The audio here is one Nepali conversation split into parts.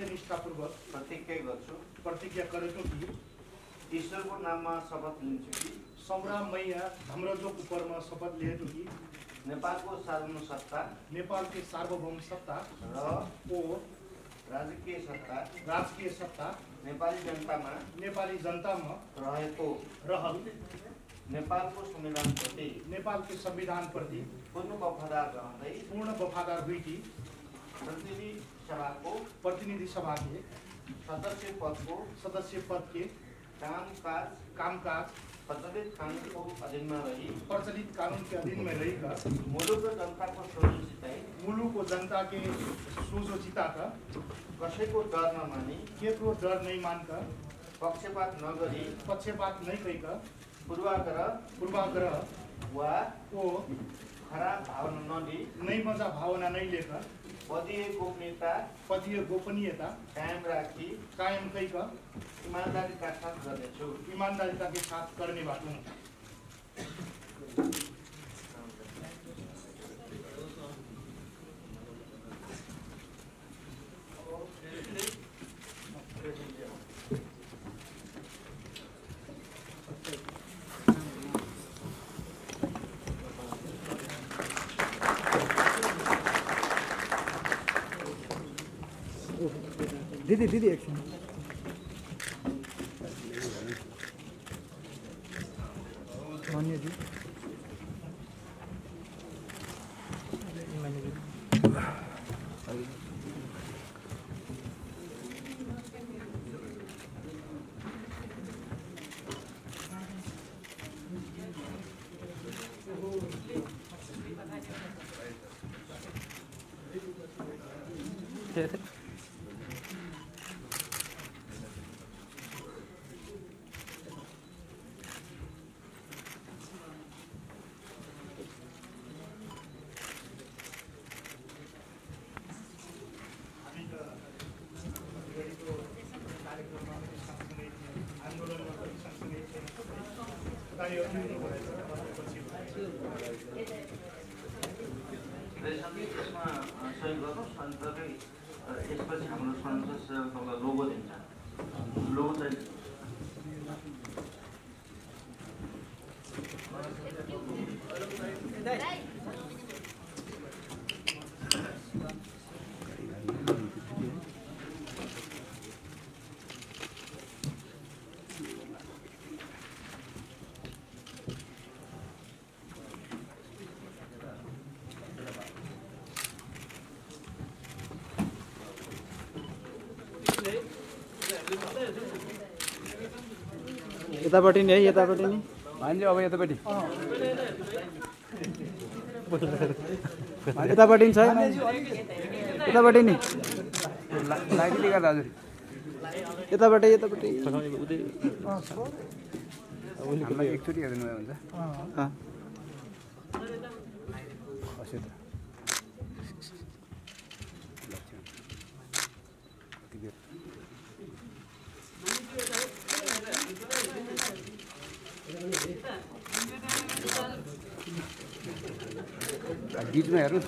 सत्यनिष्ठापूर्वक प्रतिज्ञा गर्छु। प्रतिज्ञा गरेको कि? ईश्वरको नाममा शपथ लिन्छु कि? मैया धम्रजोग उपरमा शपथ लिएको कि? नेपालको सार्वजनिक सत्ता नेपालकै सार्वभौम सत्ता र ओ राजकीय सत्ता राजकीय सत्ता नेपाली जनतामा नेपाली जनतामा रहेको रहल नेपालको संविधानप्रति नेपालकै संविधानप्रति पूर्ण वफादार रहँदै पूर्ण वफादार हुई कि? प्रतिनिधि सभाको प्रतिनिधि सभा के सदस्य पद को सदस्य पद के काम कामकाज कामकाज प्रचलित कानुनको अधीनमा रही प्रचलित कानून के अधीन में रहकर मुलुक र जनताको सुनिश्चितै मुलुक को जनता के सोझोचिता का कसैको डर नमानी केकरो डर नहीं मानकर पक्षपात नगरी पक्षपात नहीं कहकर पूर्वाग्रह पूर्वाग्रह वा को खराब भावना नलिई नई मजा भावना नहीं लेकर पदीय गोपनीयता। पदीय गोपनीयता। कायम राखी। कायम कहकर इमान्दारीका साथ गर्नेछु। ईमानदारिता के साथ करने वाला दीदी दीदी एक मानिए जी। त्यसमा सहयोग त्यसपछि हाम्रो संसद सेवा तपाईँलाई लोगो दिन्छ लोगो चाहिँ यतापट्टि नि है यतापट्टि नि। मान्छे अब यतापट्टि। यतापट्टि नि छ। यतापट्टि नि। ला- लागिले गर्दा हजुर। यतापट्टि यतापट्टि। एकचोटि हेर्नु हुन्छ बिचमा हेर्नु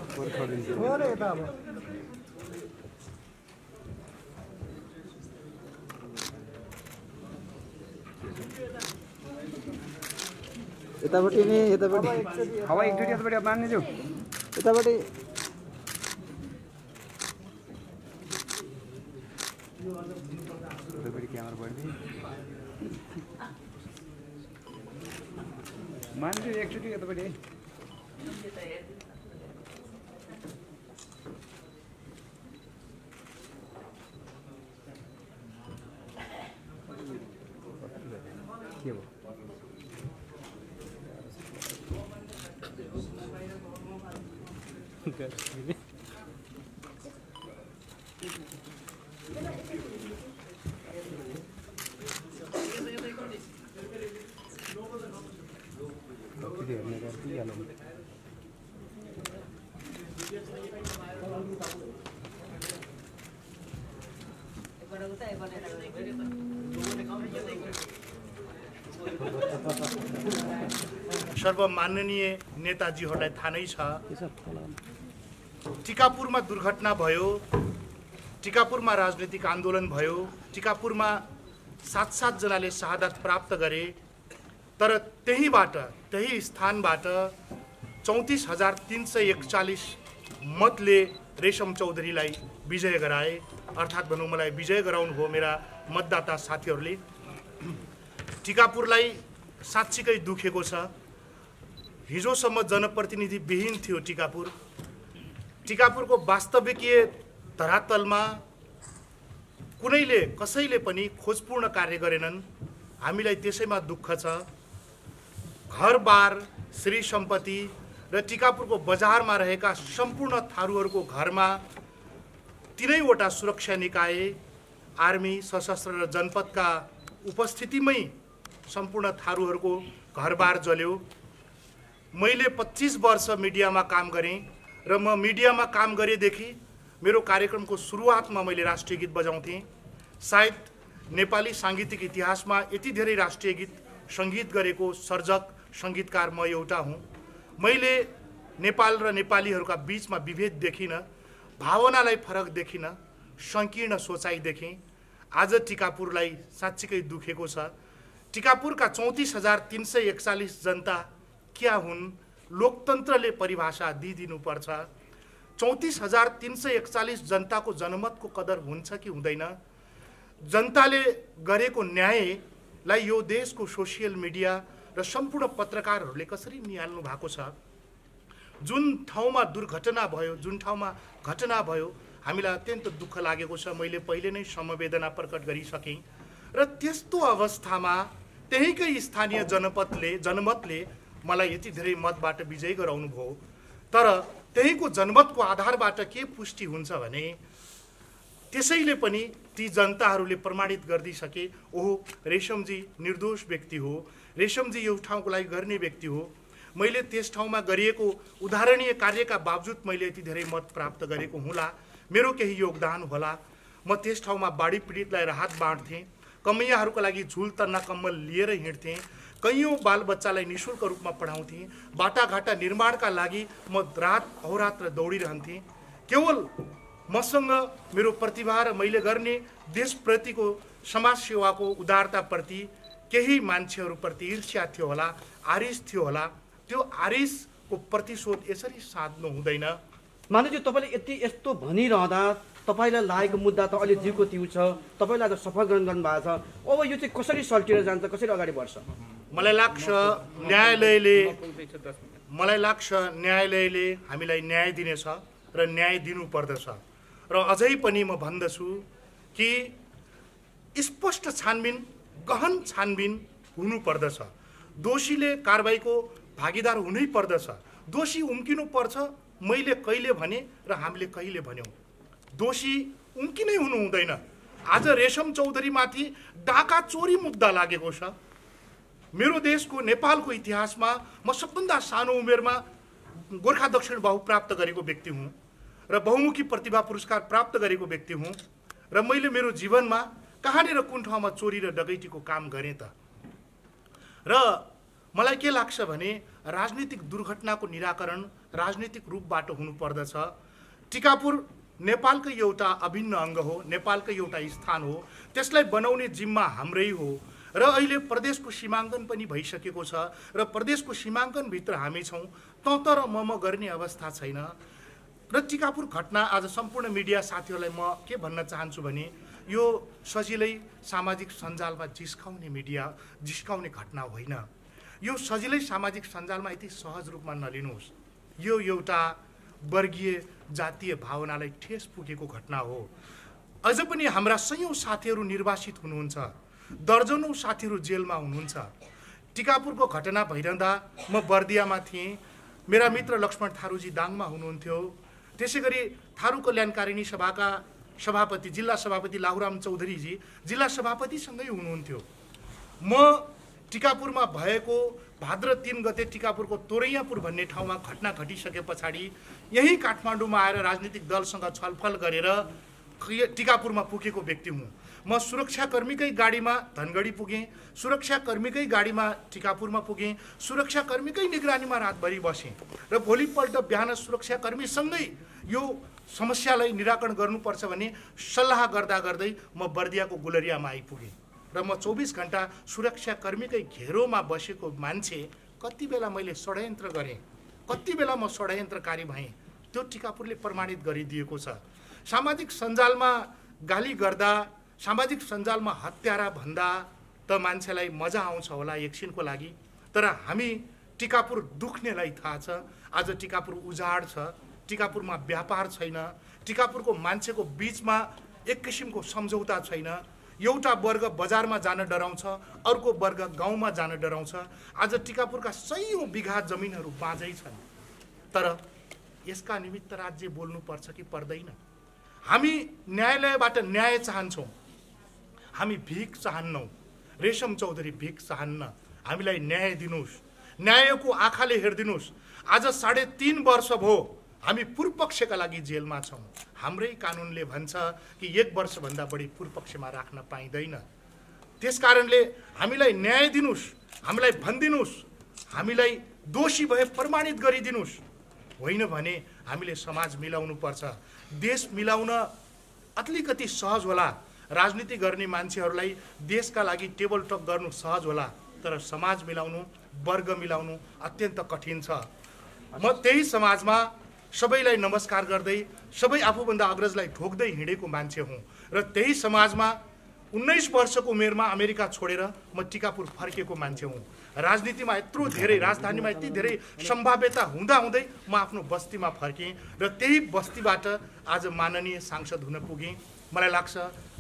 यतापट्टि नि यतापट्टि अब एकचोटि यतापट्टि अब मान्ने जाऊ यतापट्टि क्यामेरा बढ्दै मान्छु एकचोटि यतापट्टि के भयो कति हेर्ने गरिदिइहालौँ सर्वमाननीय नेताजीहरूलाई थाहा नै छ। टिकापुरमा दुर्घटना भयो टिकापुरमा राजनैतिक आन्दोलन भयो टिकापुरमा सात सातजनाले शहादत प्राप्त गरे तर त्यहीँबाट त्यही स्थानबाट चौतिस हजार तिन सय एकचालिस मतले रेशम चौधरीलाई विजय गराए। अर्थात् भनौँ मलाई विजय गराउनु भयो मेरा मतदाता साथीहरूले। टिकापुरलाई साँच्चीकै दुखेको छ। हिजोसम्म जनप्रतिनिधि विहीन थियो टिकापुर। टिकापुरको वास्तविकीय धरातलमा कुनैले कसैले पनि खोजपूर्ण कार्य गरेनन्। हामीलाई त्यसैमा दुःख छ। घरबार श्री सम्पत्ति र टिकापुरको बजारमा रहेका सम्पूर्ण थारूहरूको घरमा तिनैवटा सुरक्षा निकाय आर्मी सशस्त्र र जनपदका उपस्थितिमै सम्पूर्ण थारूहरूको घरबार जल्यो। मैले पच्चिस वर्ष मिडियामा काम गरेँ र म मिडियामा काम गरेदेखि मेरो कार्यक्रमको सुरुवातमा मैले राष्ट्रिय गीत बजाउँथेँ। सायद नेपाली साङ्गीतिक इतिहासमा यति धेरै राष्ट्रिय गीत सङ्गीत गरेको सर्जक सङ्गीतकार म एउटा हुँ। मैले नेपाल र नेपालीहरूका बिचमा विभेद देखिनँ भावनालाई फरक देखिनँ सङ्कीर्ण सोचाइ देखेँ। आज टिकापुरलाई साँच्चीकै दुखेको छ। टिकापुरका चौतिस हजार तिन सय एकचालिस जनता क्या हुन् लोकतन्त्रले परिभाषा दिइदिनुपर्छ। चौतिस हजार तिन सय एकचालिस जनताको जनमतको कदर हुन्छ कि हुँदैन? जनताले गरेको न्यायलाई यो देशको सोसियल मिडिया र सम्पूर्ण पत्रकारहरूले कसरी निहाल्नु भएको छ? जुन ठाउँमा दुर्घटना भयो जुन ठाउँमा घटना भयो हामीलाई अत्यन्त दुःख लागेको छ। मैले पहिले नै समवेदना प्रकट गरिसकेँ। र त्यस्तो अवस्थामा त्यहीँकै स्थानीय जनपदले जनमतले मलाई यति धेरै मतबाट विजय गराउनु भयो। तर त्यहीँको जनमतको आधारबाट के पुष्टि हुन्छ भने त्यसैले पनि ती जनताहरूले प्रमाणित गरिदिइसके ओहो रेशमजी निर्दोष व्यक्ति हो रेशमजी यो ठाउँको लागि गर्ने व्यक्ति हो। मैले त्यस ठाउँमा गरिएको उदाहरणीय कार्यका बावजुद मैले यति धेरै मत प्राप्त गरेको हुँला। मेरो केही योगदान होला। म त्यस ठाउँमा बाढी पीडितलाई राहत बाँड्थेँ। कमैयाहरूको लागि झुल तन्ना कम्मल लिएर हिँड्थेँ। कैयौँ बालबच्चालाई नि शुल्क रूपमा पढाउँथेँ बाटाघाटा निर्माणका लागि म रात अहोरात्र दौडिरहन्थेँ। केवल मसँग मेरो प्रतिभा र मैले गर्ने देशप्रतिको समाज सेवाको उदारताप्रति केही मान्छेहरूप्रति ईर्ष्या थियो होला आरिस थियो होला त्यो आरिसको प्रतिशोध यसरी साध्नु हुँदैन। माधवजी तपाईँले यति यस्तो भनिरहँदा तपाईँलाई लागेको मुद्दा त अहिले जिउको तिउ छ तपाईँलाई त सफल ग्रहण गर्नुभएको छ। अब यो चाहिँ कसरी सल्टिएर जान्छ कसरी अगाडि बढ्छ? मलाई लाग्छ न्यायालयले मलाई लाग्छ न्यायालयले हामीलाई न्याय दिनेछ र न्याय दिनुपर्दछ। र अझै पनि म भन्दछु कि स्पष्ट छानबिन गहन छानबिन हुनुपर्दछ। दोषीले कारवाहीको भागीदार हुनै पर्दछ। दोषी उम्किनु पर्छ। मैले कहिले भने र हामीले कहिले भन्यौँ। दोषी उम्किनै हुनु हुँदैन। आज रेशम चौधरीमाथि डाका चोरी मुद्दा लागेको छ। मेरो देशको नेपालको इतिहासमा म सबभन्दा सानो उमेरमा गोर्खा दक्षिण बाहु प्राप्त गरेको व्यक्ति हुँ र बहुमुखी प्रतिभा पुरस्कार प्राप्त गरेको व्यक्ति हुँ र मैले मेरो जीवनमा कहाँनिर कुन ठाउँमा चोरी र डकैतीको काम गरेँ त? र मलाई के लाग्छ भने राजनीतिक दुर्घटनाको निराकरण राजनीतिक रूपबाट हुनुपर्दछ। टिकापुर नेपालकै एउटा अभिन्न अङ्ग हो नेपालकै एउटा स्थान हो। त्यसलाई बनाउने जिम्मा हाम्रै हो। र अहिले प्रदेशको सीमाङ्कन पनि भइसकेको छ र प्रदेशको सीमाङ्कनभित्र हामी छौँ। तँ तर म म गर्ने अवस्था छैन। र टिकापुर घटना आज सम्पूर्ण मिडिया साथीहरूलाई म के भन्न चाहन्छु भने यो सजिलै सामाजिक सञ्जालमा जिस्काउने मिडिया जिस्काउने घटना होइन। यो सजिलै सामाजिक सञ्जालमा यति सहज रूपमा नलिनुहोस्। यो एउटा वर्गीय जातीय भावनालाई ठेस पुगेको घटना हो। अझ पनि हाम्रा सयौँ साथीहरू निर्वासित हुनुहुन्छ। दर्जनौँ साथीहरू जेलमा हुनुहुन्छ। टिकापुरको घटना भइरहँदा म बर्दियामा थिएँ। मेरा मित्र लक्ष्मण थारूजी दाङमा हुनुहुन्थ्यो। त्यसै गरी थारू कल्याणकारिणी सभाका सभापति जिल्ला सभापति लाहुराम चौधरीजी जिल्ला सभापतिसँगै हुनुहुन्थ्यो। म टिकापुरमा भएको भाद्र तिन गते टिकापुरको तोरैयापुर भन्ने ठाउँमा घटना घटिसके पछाडि यहीँ काठमाडौँमा आएर राजनीतिक दलसँग छलफल गरेर टिकापुरमा पुगेको व्यक्ति हुँ। म सुरक्षाकर्मीकै गाडीमा धनगढी पुगेँ सुरक्षाकर्मीकै गाडीमा टिकापुरमा पुगेँ सुरक्षाकर्मीकै निगरानीमा रातभरि बसेँ र भोलिपल्ट बिहान सुरक्षाकर्मीसँगै यो समस्यालाई निराकरण गर्नुपर्छ भन्ने सल्लाह गर्दा गर्दै म बर्दियाको गुलरियामा आइपुगेँ र म चौबिस घन्टा सुरक्षाकर्मीकै घेरोमा बसेको मान्छे कति बेला मैले षड्यन्त्र गरेँ कति बेला म षड्यन्त्रकारी भएँ त्यो टिकापुरले प्रमाणित गरिदिएको छ। सामाजिक सञ्जालमा गाली गर्दा सामाजिक सञ्जालमा हत्यारा भन्दा त मान्छेलाई मजा आउँछ होला एकछिनको लागि तर हामी टिकापुर दुख्नेलाई थाहा छ। आज टिकापुर उजाड छ टिकापुरमा व्यापार छैन टिकापुरको मान्छेको बिचमा एक किसिमको सम्झौता छैन। एउटा वर्ग बजारमा जान डराउँछ अर्को वर्ग गाउँमा जान डराउँछ। आज टिकापुरका सयौँ बिघा जमिनहरू बाँझै छन्। तर यसका निमित्त राज्य बोल्नुपर्छ कि पर्दैन? हामी न्यायालयबाट न्याय चाहन्छौँ। हामी भिख चाहन्नौँ रेशम चौधरी भिख चाहन्न हामीलाई न्याय दिनुहोस्। न्यायको आँखाले हेरिदिनुहोस्। आज साढे तिन वर्ष भयो हामी पूर्वपक्षका लागि जेलमा छौँ। हाम्रै कानुनले भन्छ कि एक वर्षभन्दा बढी पूर्वपक्षमा राख्न पाइँदैन। त्यस कारणले हामीलाई न्याय दिनुहोस्। हामीलाई भनिदिनुहोस्। हामीलाई दोषी भए प्रमाणित गरिदिनुहोस्। होइन भने हामीले समाज मिलाउनु पर्छ देश मिलाउन अलिकति सहज होला। राजनीति गर्ने मान्छेहरूलाई देशका लागि टेबल टक गर्नु सहज होला तर समाज मिलाउनु वर्ग मिलाउनु अत्यन्त कठिन छ। म त्यही समाजमा सबैलाई नमस्कार गर्दै सबै आफूभन्दा अग्रजलाई ढोक्दै हिँडेको मान्छे हुँ र त्यही समाजमा उन्नाइस वर्षको उमेरमा अमेरिका छोडेर म टिकापुर फर्किएको मान्छे हुँ। राजनीतिमा यत्रो धेरै राजधानीमा यति धेरै सम्भाव्यता हुँदाहुँदै म आफ्नो बस्तीमा फर्केँ र त्यही बस्तीबाट आज माननीय सांसद हुन पुगेँ। मलाई लाग्छ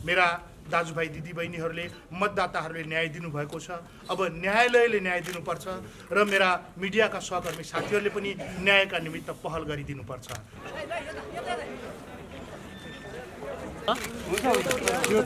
मेरा दाजुभाइ दिदीबहिनीहरूले मतदाताहरूले न्याय दिनुभएको छ। अब न्यायालयले न्याय दिनुपर्छ र मेरा मिडियाका सहकर्मी साथीहरूले पनि न्यायका निमित्त पहल गरिदिनुपर्छ। यो